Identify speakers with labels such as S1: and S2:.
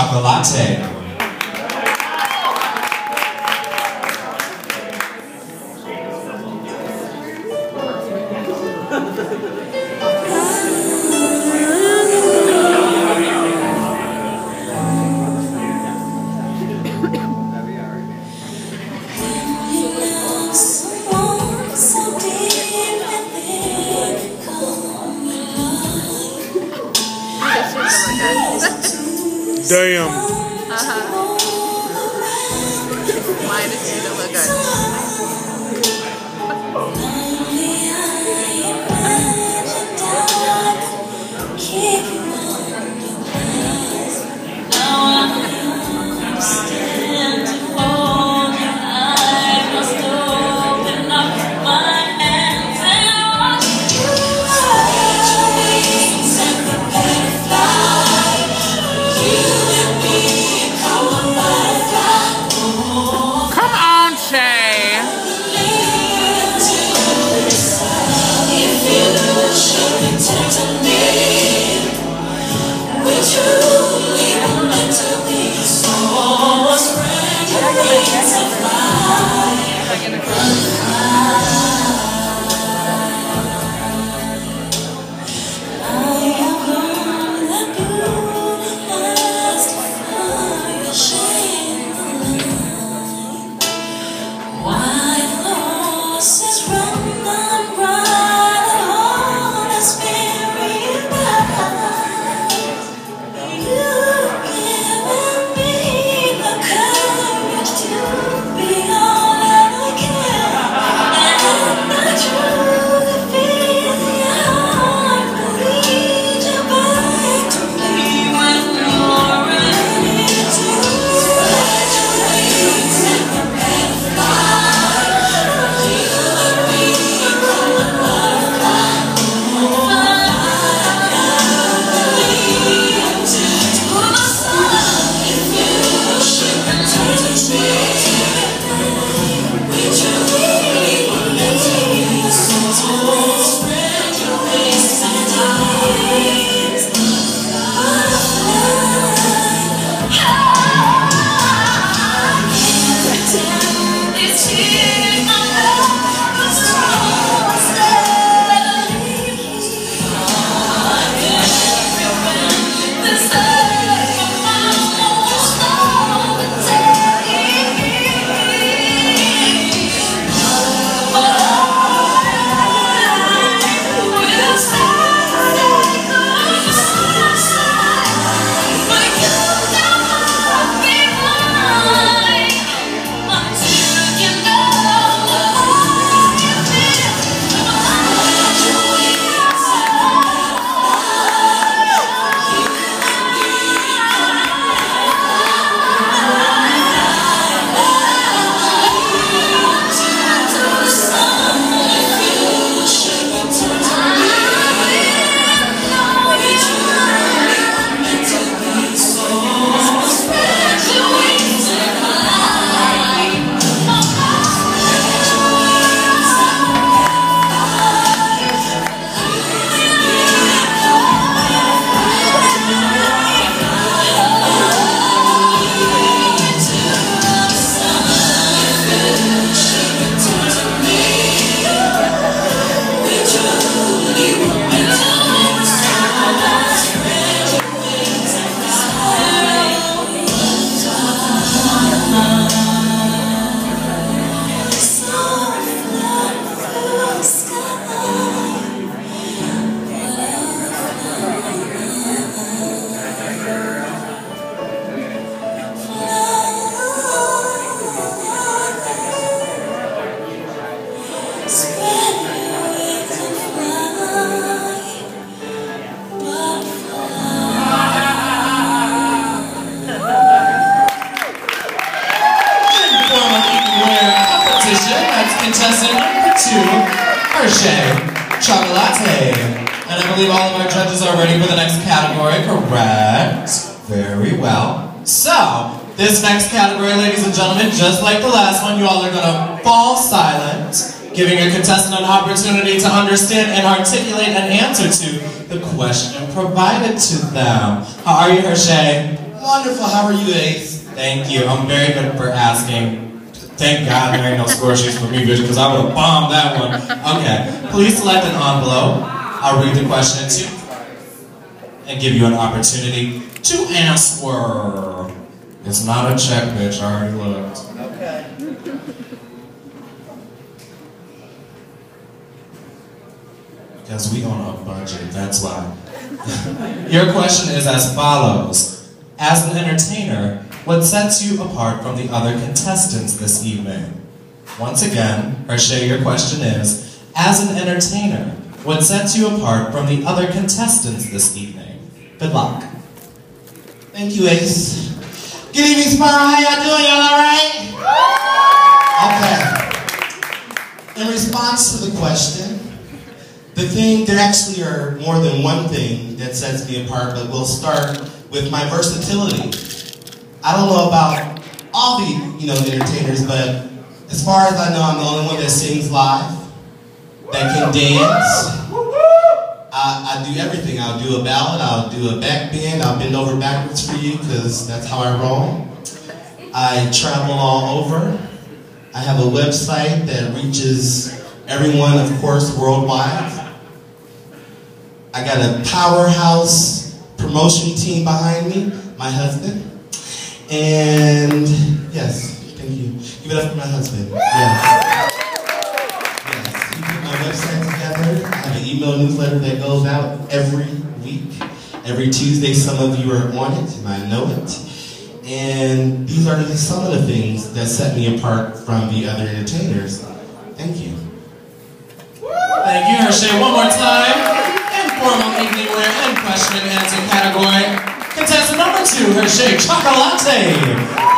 S1: Chocolate.
S2: Damn.
S3: Uh-huh. Mine is gonna look good. Hershae Chocolate. And I believe all of our judges are ready for the next category, correct? Very well. So, this next category, ladies and gentlemen, just like the last one, you all are gonna fall silent, giving a contestant an opportunity to understand and articulate an answer to the question provided to them. How are you, Hershae?
S1: Wonderful. How are you, Ace?
S4: Thank you. I'm very good for asking. Thank God there ain't no score sheets for me, bitch, because I would have bombed that one. Okay. Please select an envelope. I'll read the question to you and give you an opportunity to answer. It's not a check, bitch. I already looked.
S1: Okay.
S4: Because we on a budget, that's why. Your question is as follows. As an entertainer, what sets you apart from the other contestants this evening? Once again, Hershae, your question is, as an entertainer, what sets you apart from the other contestants this evening? Good luck.
S1: Thank you, Ace. Good evening, Spiral. How y'all doing? Y'all all right? Okay. In response to the question, the thing, there actually are more than one thing that sets me apart, but we'll start with my versatility. I don't know about all the, you know, entertainers, but as far as I know, I'm the only one that sings live, that can dance. I, I do everything. I'll do a ballad, I'll do a back bend, I'll bend over backwards for you because that's how I roll. I travel all over. I have a website that reaches everyone, of course, worldwide. I got a powerhouse promotion team behind me, my husband. And yes, thank you. Give it up for my husband. Yes. Yes, put my website together. I have an email newsletter that goes out every week. Every Tuesday, some of you are on it, and I know it. And these are just some of the things that set me apart from the other entertainers. Thank you.
S4: Thank you, Hershae. One more time. Informal evening wear and question and answer category. Contestant number two, Hershae Chocolate.